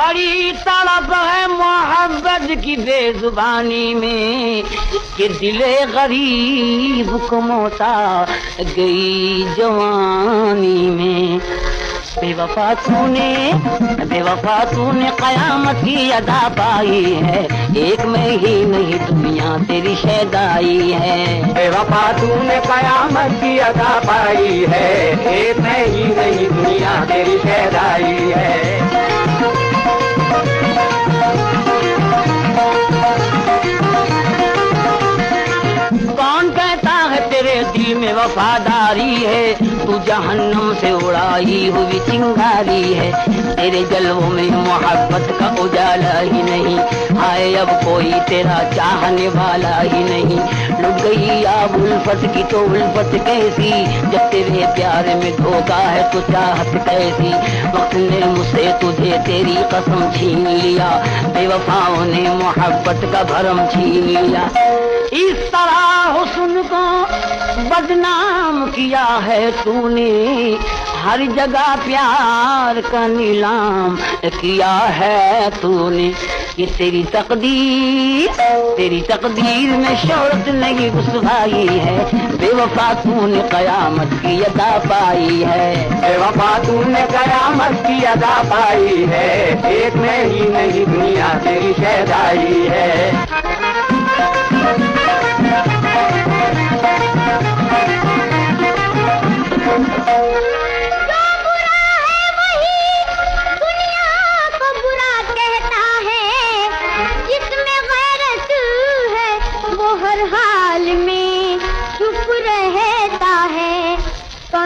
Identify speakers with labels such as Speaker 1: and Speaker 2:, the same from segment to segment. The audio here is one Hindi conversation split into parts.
Speaker 1: बड़ी तड़प है मोहब्बत की बेजुबानी में, कि दिले गरीब को मोता गई जवानी में। बेवफा तूने बेवफा तूने कयामत की अदा पाई है, एक में ही नहीं दुनिया तेरी शैदाई है।
Speaker 2: बेवफा तूने कयामत की अदा पाई है, एक में ही नहीं दुनिया तेरी शहदाई
Speaker 1: वफादारी है। तू जहन्नम से उड़ाई हुई चिंगारी है। तेरे जलवों में मोहब्बत का उजाला ही नहीं। आए अब कोई तेरा चाहने वाला ही नहीं। लुट गई आब उल्फत की तो उल्फत कैसी? जब तेरे प्यार में धोखा है तो चाहत कैसी? वक्त ने मुझसे तुझे तेरी कसम छीन लिया। बेवफाओं ने मोहब्बत का भरम छीन लिया। इस तरह हुस्न को बदनाम किया है तूने। हर जगह प्यार का नीलाम किया है तूने। ये तेरी तकदीर तेरी तकदीर में शोरत नहीं रुसवाई है। बेवफा तूने कयामत की अदा पाई है।
Speaker 2: बेवफा तूने कयामत की अदा पाई है। एक में ही नहीं दुनिया तेरी शहदाई है।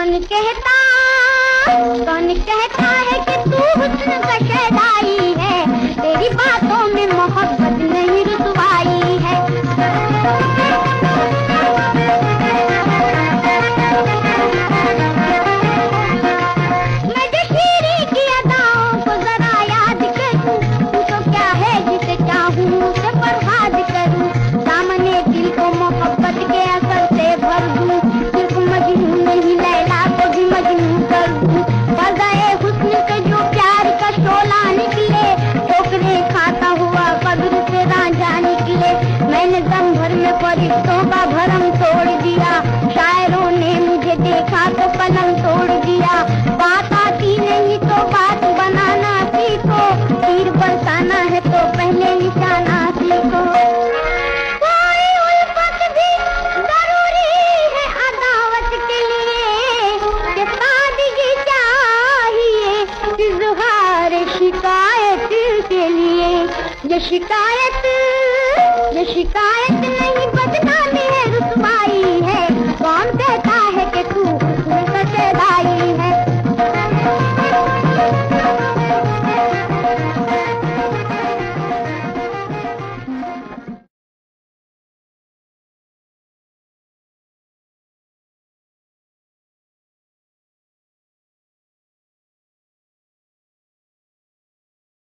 Speaker 3: कौन कहता? कौन कहता है कि तू हुस्न का शहदाई निकले मैंने दम भर में फरिश्तों का भरम तोड़ दिया। शायरों ने मुझे देखा तो कलम तोड़ दिया। बात आती नहीं तो बात बनाना सीखो। तीर बरसाना है तो पहले निशाना सीखो। लिए। शिकायत के लिए। ये शिकायत शिकायत नहीं